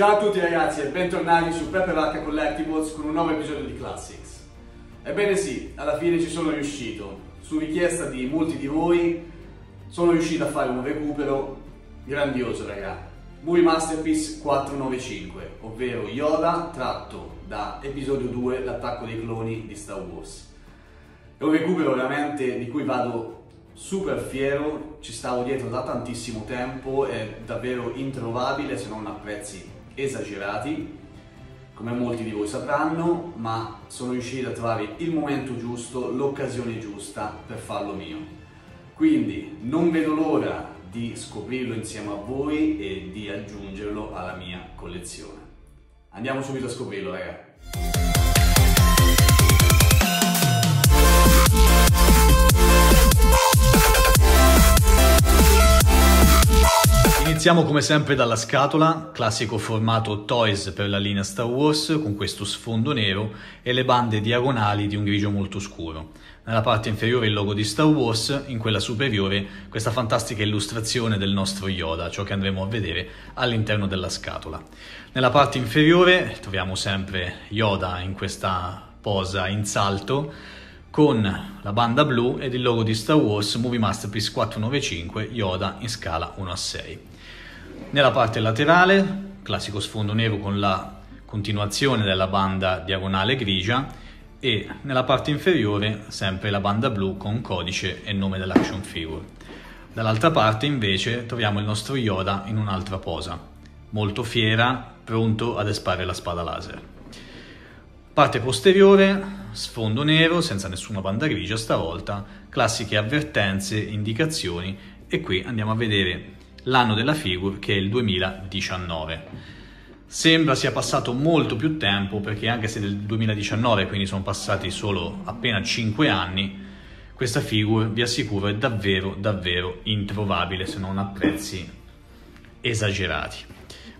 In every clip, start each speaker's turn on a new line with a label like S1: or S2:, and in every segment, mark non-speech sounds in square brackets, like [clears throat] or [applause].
S1: Ciao a tutti ragazzi e bentornati su Pepe Vacca Collectibles con un nuovo episodio di Classics. Ebbene sì, alla fine ci sono riuscito. Su richiesta di molti di voi sono riuscito a fare un recupero grandioso raga. Movie Masterpiece 495, ovvero Yoda tratto da episodio 2 L'attacco dei cloni di Star Wars. È un recupero veramente di cui vado super fiero, ci stavo dietro da tantissimo tempo, è davvero introvabile se non a prezzi esagerati, come molti di voi sapranno, ma sono riuscito a trovare il momento giusto, l'occasione giusta per farlo mio. Quindi non vedo l'ora di scoprirlo insieme a voi e di aggiungerlo alla mia collezione. Andiamo subito a scoprirlo, ragazzi. Iniziamo come sempre dalla scatola, classico formato Toys per la linea Star Wars con questo sfondo nero e le bande diagonali di un grigio molto scuro. Nella parte inferiore il logo di Star Wars, in quella superiore questa fantastica illustrazione del nostro Yoda, ciò che andremo a vedere all'interno della scatola. Nella parte inferiore troviamo sempre Yoda in questa posa in salto con la banda blu ed il logo di Star Wars Movie Masterpiece 495 Yoda in scala 1 a 6. Nella parte laterale, classico sfondo nero con la continuazione della banda diagonale grigia e nella parte inferiore sempre la banda blu con codice e nome dell'action figure. Dall'altra parte invece troviamo il nostro Yoda in un'altra posa, molto fiera, pronto ad esparre la spada laser. Parte posteriore, sfondo nero senza nessuna banda grigia stavolta, classiche avvertenze, indicazioni e qui andiamo a vedere l'anno della figure che è il 2019. Sembra sia passato molto più tempo perché anche se del 2019, quindi sono passati solo appena 5 anni, questa figure vi assicuro è davvero davvero introvabile se non a prezzi esagerati.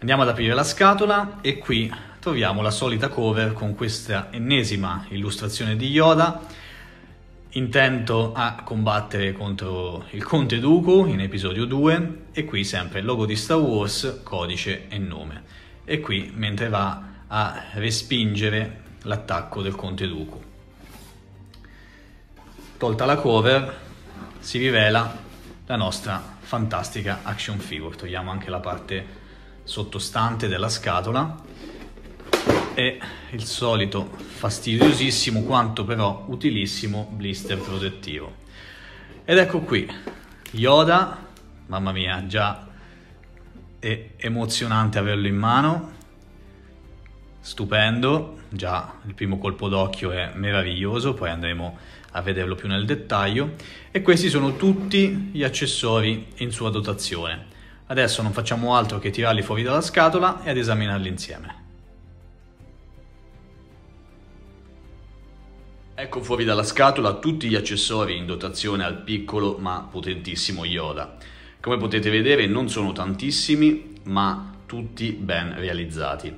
S1: Andiamo ad aprire la scatola e qui troviamo la solita cover con questa ennesima illustrazione di Yoda intento a combattere contro il Conte Dooku in episodio 2 e qui sempre il logo di Star Wars, codice e nome. E qui mentre va a respingere l'attacco del Conte Dooku. Tolta la cover si rivela la nostra fantastica action figure. Togliamo anche la parte sottostante della scatola e il solito fastidiosissimo quanto però utilissimo blister protettivo. Ed ecco qui, Yoda, mamma mia, già è emozionante averlo in mano, stupendo, già il primo colpo d'occhio è meraviglioso, poi andremo a vederlo più nel dettaglio e questi sono tutti gli accessori in sua dotazione. Adesso non facciamo altro che tirarli fuori dalla scatola e ad esaminarli insieme. Ecco fuori dalla scatola tutti gli accessori in dotazione al piccolo ma potentissimo Yoda. Come potete vedere non sono tantissimi ma tutti ben realizzati.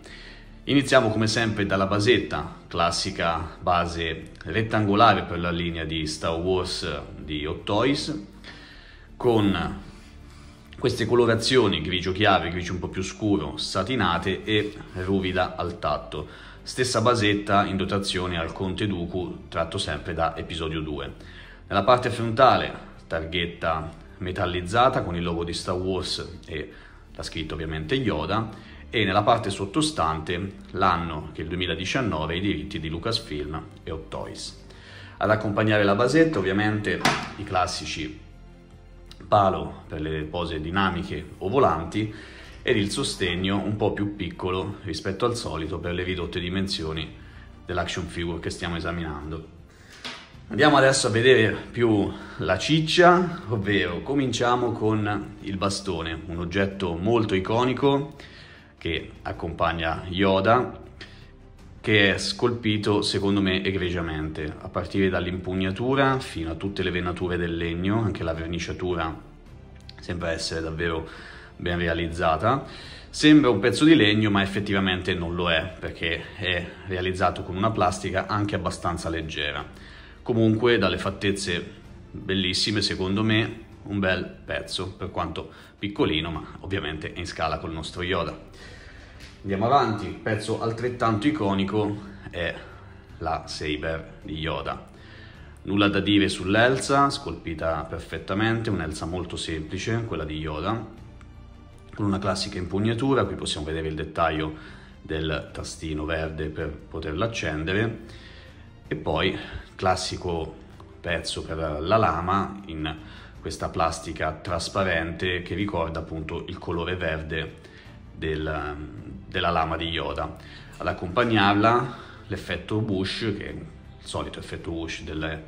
S1: Iniziamo come sempre dalla basetta, classica base rettangolare per la linea di Star Wars di Hot Toys, con queste colorazioni grigio chiave, grigio un po' più scuro, satinate e ruvida al tatto. Stessa basetta in dotazione al Conte Dooku, tratto sempre da episodio 2. Nella parte frontale, targhetta metallizzata con il logo di Star Wars e la scritta ovviamente Yoda, e nella parte sottostante l'anno che è il 2019 i diritti di Lucasfilm e Hot Toys. Ad accompagnare la basetta ovviamente i classici palo per le pose dinamiche o volanti ed il sostegno un po' più piccolo rispetto al solito per le ridotte dimensioni dell'action figure che stiamo esaminando. Andiamo adesso a vedere più la ciccia, ovvero cominciamo con il bastone, un oggetto molto iconico che accompagna Yoda, che è scolpito secondo me egregiamente, a partire dall'impugnatura fino a tutte le venature del legno, anche la verniciatura sembra essere davvero ben realizzata. Sembra un pezzo di legno, ma effettivamente non lo è, perché è realizzato con una plastica anche abbastanza leggera. Comunque, dalle fattezze bellissime, secondo me, un bel pezzo, per quanto piccolino, ma ovviamente è in scala col nostro Yoda. Andiamo avanti, pezzo altrettanto iconico è la Saber di Yoda. Nulla da dire sull'Elsa, scolpita perfettamente, un'Elsa molto semplice, quella di Yoda, con una classica impugnatura, qui possiamo vedere il dettaglio del tastino verde per poterla accendere, e poi classico pezzo per la lama in questa plastica trasparente che ricorda appunto il colore verde del, della lama di Yoda. Ad accompagnarla l'effetto Bush, che è il solito effetto Bush delle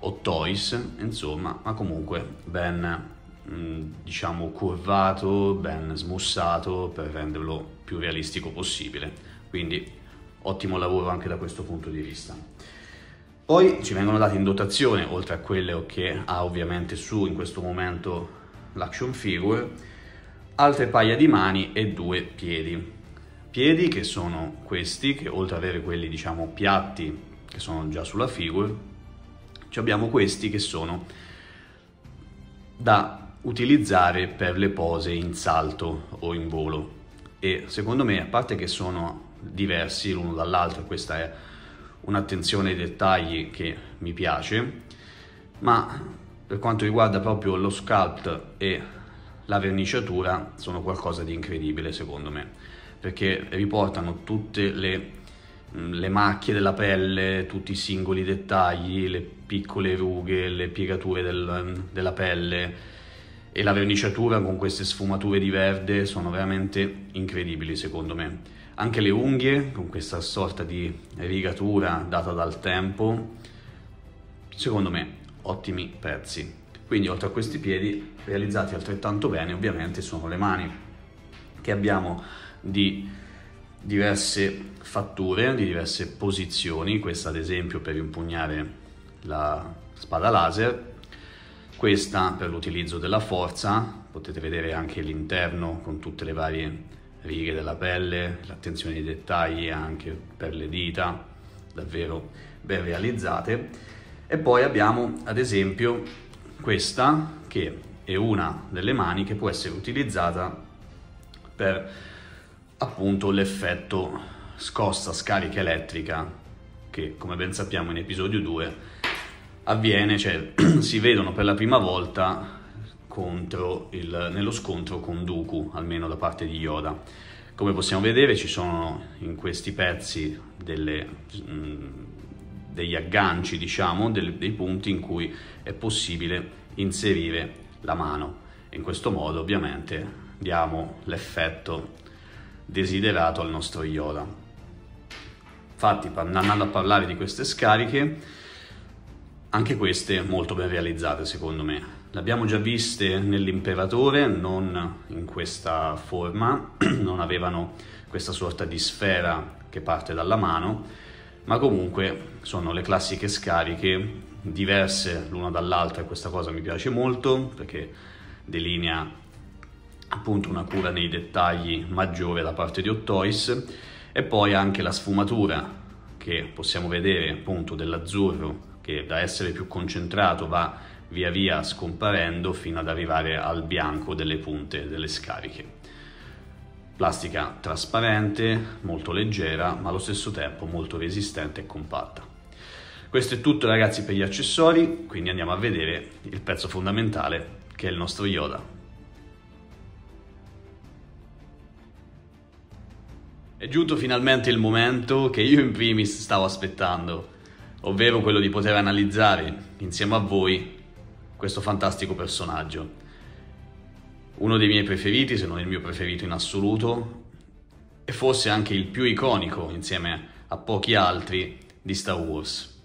S1: Hot Toys, insomma, ma comunque ben diciamo curvato, ben smussato per renderlo più realistico possibile. Quindi ottimo lavoro anche da questo punto di vista. Poi ci vengono date in dotazione, oltre a quelle che ha ovviamente su in questo momento l'action figure, altre paia di mani e due piedi. Piedi che sono questi, che oltre ad avere quelli diciamo piatti che sono già sulla figure, abbiamo questi che sono da utilizzare per le pose in salto o in volo. E secondo me a parte che sono diversi l'uno dall'altro questa è un'attenzione ai dettagli che mi piace, ma per quanto riguarda proprio lo sculpt e la verniciatura sono qualcosa di incredibile secondo me, perché riportano tutte le, le macchie della pelle, tutti i singoli dettagli, le piccole rughe, le piegature del, della pelle e la verniciatura con queste sfumature di verde sono veramente incredibili secondo me. Anche le unghie, con questa sorta di rigatura data dal tempo, secondo me ottimi pezzi. Quindi oltre a questi piedi, realizzati altrettanto bene, ovviamente sono le mani che abbiamo di diverse fatture, di diverse posizioni, questa ad esempio per impugnare la spada laser, questa per l'utilizzo della forza, potete vedere anche l'interno con tutte le varie righe della pelle, l'attenzione ai dettagli anche per le dita, davvero ben realizzate. E poi abbiamo ad esempio questa che è una delle mani che può essere utilizzata per appunto l'effetto scossa scarica elettrica che come ben sappiamo in episodio 2 avviene, cioè [clears throat] si vedono per la prima volta il, nello scontro con Dooku, almeno da parte di Yoda. Come possiamo vedere ci sono in questi pezzi delle, mh, mm, degli agganci, diciamo, del, dei punti in cui è possibile inserire la mano. In questo modo ovviamente diamo l'effetto desiderato al nostro Yoda. Infatti, andando a parlare di queste scariche, anche queste molto ben realizzate secondo me. Le abbiamo già viste nell'imperatore, non in questa forma, [clears throat] non avevano questa sorta di sfera che parte dalla mano, ma comunque sono le classiche scariche diverse l'una dall'altra e questa cosa mi piace molto perché delinea appunto una cura nei dettagli maggiore da parte di Hot Toys e poi anche la sfumatura che possiamo vedere appunto dell'azzurro che da essere più concentrato va via via scomparendo fino ad arrivare al bianco delle punte delle scariche. Plastica trasparente, molto leggera, ma allo stesso tempo molto resistente e compatta. Questo è tutto ragazzi per gli accessori, quindi andiamo a vedere il pezzo fondamentale che è il nostro Yoda. È giunto finalmente il momento che io in primis stavo aspettando, ovvero quello di poter analizzare insieme a voi questo fantastico personaggio. Uno dei miei preferiti, se non il mio preferito in assoluto, e forse anche il più iconico insieme a pochi altri di Star Wars.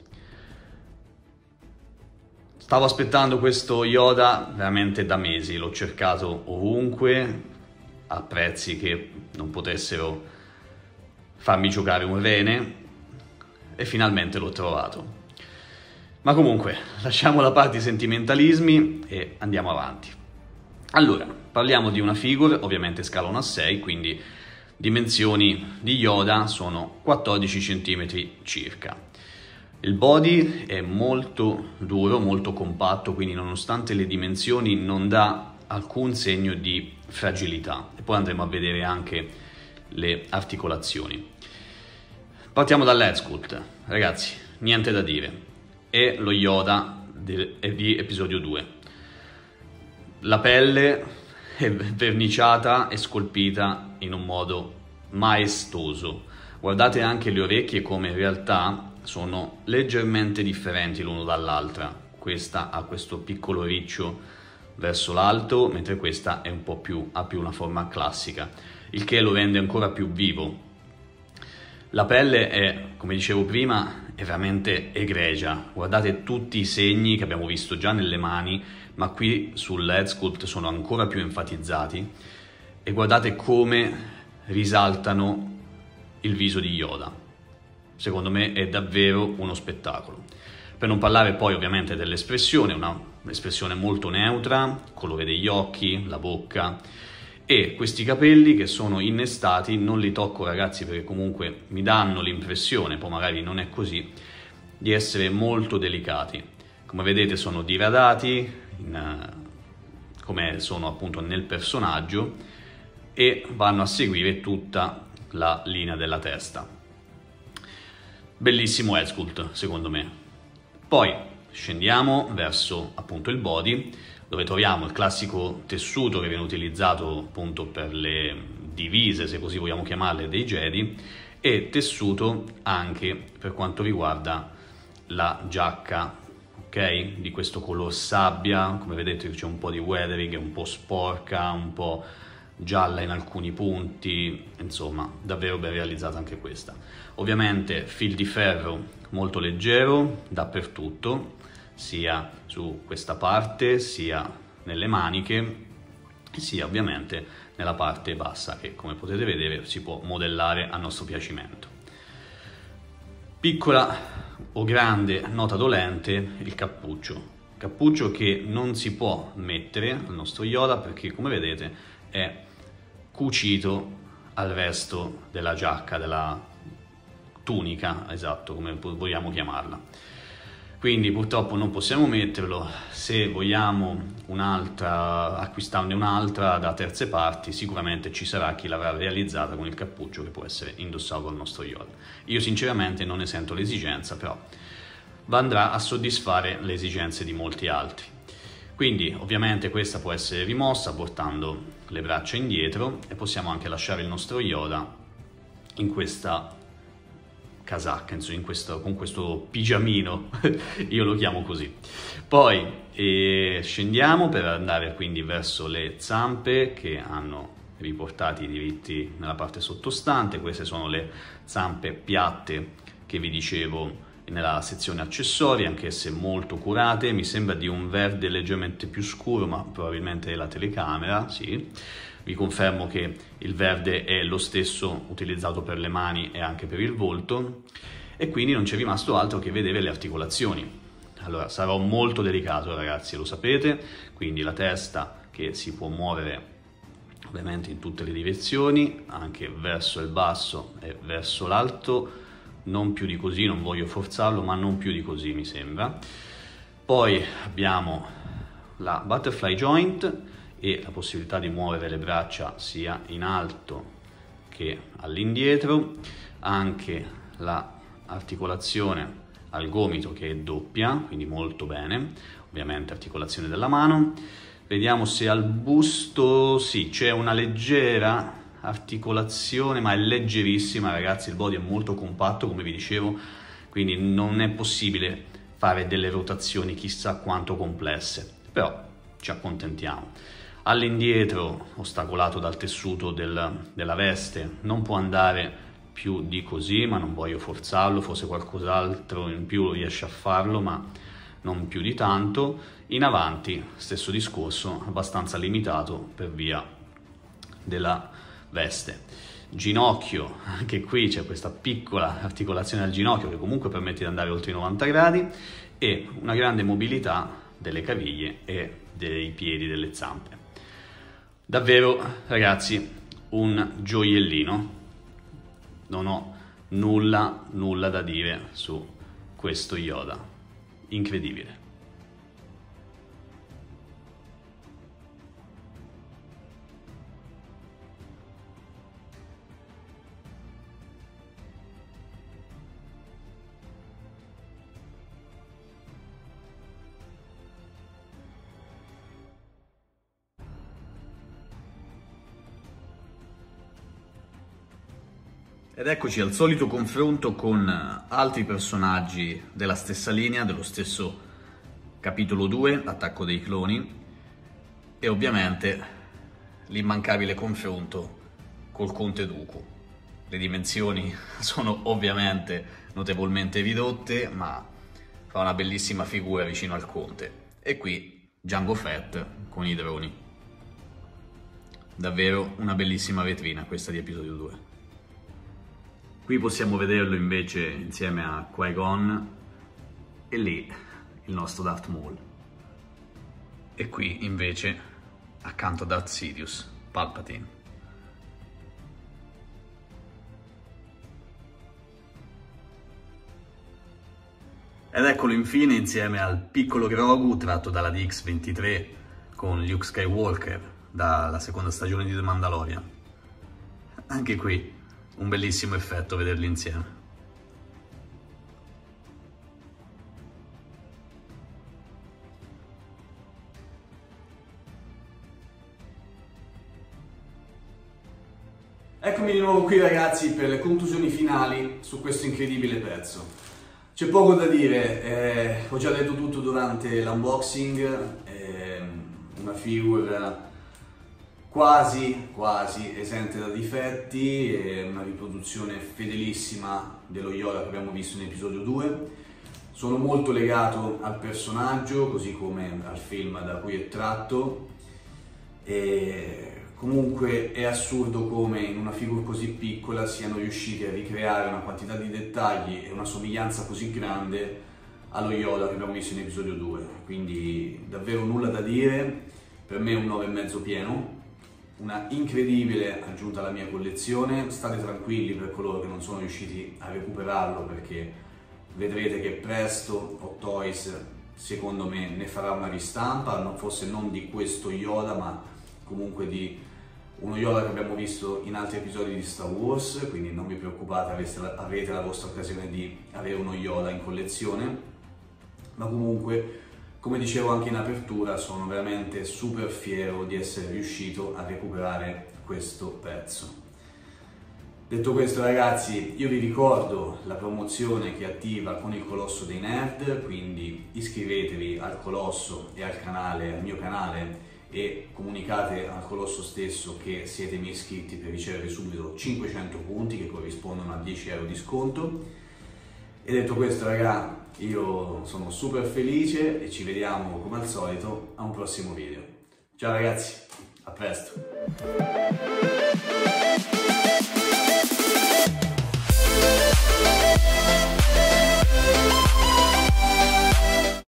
S1: Stavo aspettando questo Yoda veramente da mesi, l'ho cercato ovunque, a prezzi che non potessero farmi giocare un rene, e finalmente l'ho trovato. Ma comunque, lasciamo da parte i sentimentalismi e andiamo avanti. Allora, parliamo di una figure, ovviamente scala 1 a 6, quindi dimensioni di Yoda sono 14 cm circa. Il body è molto duro, molto compatto, quindi nonostante le dimensioni non dà alcun segno di fragilità. E poi andremo a vedere anche le articolazioni. Partiamo dall'Headsculpt, ragazzi, niente da dire, è lo Yoda di episodio 2. La pelle è verniciata e scolpita in un modo maestoso. Guardate anche le orecchie come in realtà sono leggermente differenti l'uno dall'altra. Questa ha questo piccolo riccio verso l'alto, mentre questa è un po' più, ha più una forma classica, il che lo rende ancora più vivo. La pelle è, come dicevo prima, è veramente egregia. Guardate tutti i segni che abbiamo visto già nelle mani, ma qui sul sculpt sono ancora più enfatizzati. E guardate come risaltano il viso di Yoda. Secondo me è davvero uno spettacolo. Per non parlare poi ovviamente dell'espressione, un'espressione molto neutra, colore degli occhi, la bocca e questi capelli che sono innestati, non li tocco ragazzi perché comunque mi danno l'impressione, poi magari non è così, di essere molto delicati. Come vedete sono diradati, in, come sono appunto nel personaggio e vanno a seguire tutta la linea della testa. Bellissimo head secondo me. Poi scendiamo verso appunto il body dove troviamo il classico tessuto che viene utilizzato appunto per le divise, se così vogliamo chiamarle, dei Jedi e tessuto anche per quanto riguarda la giacca ok? Di questo color sabbia come vedete c'è un po' di weathering è un po' sporca un po' gialla in alcuni punti insomma davvero ben realizzata anche questa. Ovviamente fil di ferro molto leggero dappertutto, sia su questa parte, sia nelle maniche, sia ovviamente nella parte bassa che come potete vedere si può modellare a nostro piacimento. Piccola o grande nota dolente il cappuccio. Cappuccio che non si può mettere al nostro Yoda perché come vedete è cucito al resto della giacca, della tunica, esatto, come vogliamo chiamarla. Quindi purtroppo non possiamo metterlo, se vogliamo un'altra, acquistarne un'altra da terze parti, sicuramente ci sarà chi l'avrà realizzata con il cappuccio che può essere indossato dal nostro Yoda. Io sinceramente non ne sento l'esigenza, però andrà a soddisfare le esigenze di molti altri. Quindi ovviamente questa può essere rimossa portando le braccia indietro e possiamo anche lasciare il nostro Yoda in questa casacca, insomma, questo, con questo pigiamino, [laughs] io lo chiamo così. Poi eh, scendiamo per andare quindi verso le zampe che hanno riportati i diritti nella parte sottostante, queste sono le zampe piatte che vi dicevo nella sezione accessori, anche se molto curate, mi sembra di un verde leggermente più scuro, ma probabilmente è la telecamera, sì. Vi confermo che il verde è lo stesso utilizzato per le mani e anche per il volto e quindi non c'è rimasto altro che vedere le articolazioni. Allora, sarò molto delicato ragazzi, lo sapete, quindi la testa che si può muovere ovviamente in tutte le direzioni, anche verso il basso e verso l'alto, non più di così, non voglio forzarlo, ma non più di così mi sembra. Poi abbiamo la butterfly joint, e la possibilità di muovere le braccia sia in alto che all'indietro, anche l'articolazione al gomito che è doppia, quindi molto bene, ovviamente articolazione della mano. Vediamo se al busto, sì, c'è una leggera articolazione, ma è leggerissima, ragazzi, il body è molto compatto, come vi dicevo, quindi non è possibile fare delle rotazioni chissà quanto complesse, però ci accontentiamo. All'indietro ostacolato dal tessuto del, della veste non può andare più di così ma non voglio forzarlo forse qualcos'altro in più riesce a farlo ma non più di tanto. In avanti stesso discorso abbastanza limitato per via della veste ginocchio anche qui c'è questa piccola articolazione al ginocchio che comunque permette di andare oltre i 90 gradi e una grande mobilità delle caviglie e dei piedi delle zampe Davvero, ragazzi, un gioiellino. Non ho nulla, nulla da dire su questo Yoda. Incredibile. Eccoci al solito confronto con altri personaggi della stessa linea, dello stesso capitolo 2, l'attacco dei cloni, e ovviamente l'immancabile confronto col Conte Dooku. Le dimensioni [laughs] sono ovviamente notevolmente ridotte, ma fa una bellissima figura vicino al Conte. E qui Django Fett con i droni. Davvero una bellissima vetrina questa di episodio 2. Qui possiamo vederlo invece insieme a Qui-Gon e lì il nostro Darth Maul. E qui invece accanto a Darth Sidious, Palpatine. Ed eccolo infine insieme al piccolo Grogu tratto dalla DX-23 con Luke Skywalker dalla seconda stagione di The Mandalorian. Anche qui un bellissimo effetto vederli insieme.
S2: Eccomi di nuovo qui ragazzi per le conclusioni finali su questo incredibile pezzo. C'è poco da dire, eh, ho già detto tutto durante l'unboxing, eh, una figura quasi, quasi esente da difetti, è una riproduzione fedelissima dello Yoda che abbiamo visto in episodio 2. Sono molto legato al personaggio, così come al film da cui è tratto. E comunque è assurdo come in una figura così piccola siano riusciti a ricreare una quantità di dettagli e una somiglianza così grande allo Yoda che abbiamo visto in episodio 2. Quindi davvero nulla da dire, per me è un 9,5 pieno una incredibile aggiunta alla mia collezione, state tranquilli per coloro che non sono riusciti a recuperarlo perché vedrete che presto Hot Toys secondo me ne farà una ristampa, forse non di questo Yoda ma comunque di uno Yoda che abbiamo visto in altri episodi di Star Wars, quindi non vi preoccupate, avrete la vostra occasione di avere uno Yoda in collezione, ma comunque come dicevo anche in apertura, sono veramente super fiero di essere riuscito a recuperare questo pezzo. Detto questo ragazzi, io vi ricordo la promozione che attiva con il Colosso dei Nerd, quindi iscrivetevi al Colosso e al canale, al mio canale e comunicate al Colosso stesso che siete miei iscritti per ricevere subito 500 punti che corrispondono a 10 euro di sconto. E detto questo ragazzi, io sono super felice e ci vediamo come al solito a un prossimo video. Ciao ragazzi, a presto!